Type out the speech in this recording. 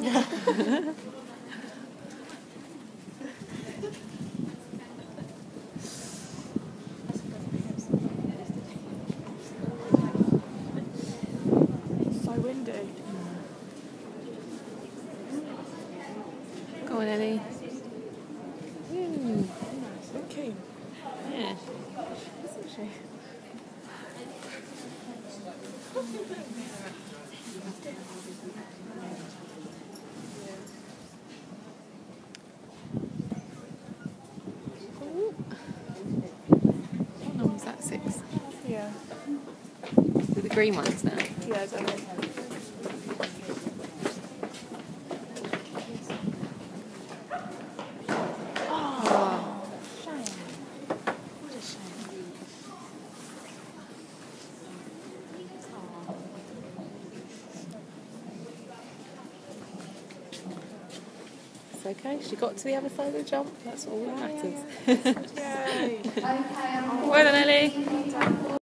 so windy. Go on, Ellie. Mm, So yeah. isn't she? Six. Yeah. The green ones now. Yeah, It's okay. She got to the other side of the jump. That's all that matters. Yay. well done, Ellie.